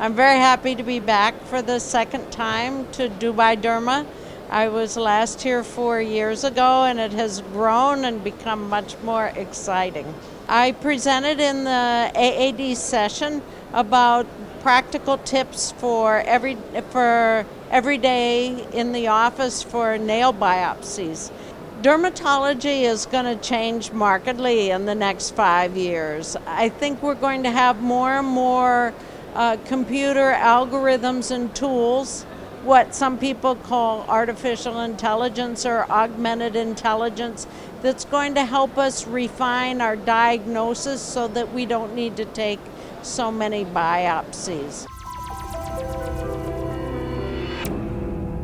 I'm very happy to be back for the second time to Dubai Derma. I was last here four years ago and it has grown and become much more exciting. I presented in the AAD session about practical tips for every for every day in the office for nail biopsies. Dermatology is going to change markedly in the next five years. I think we're going to have more and more uh, computer algorithms and tools, what some people call artificial intelligence or augmented intelligence, that's going to help us refine our diagnosis so that we don't need to take so many biopsies.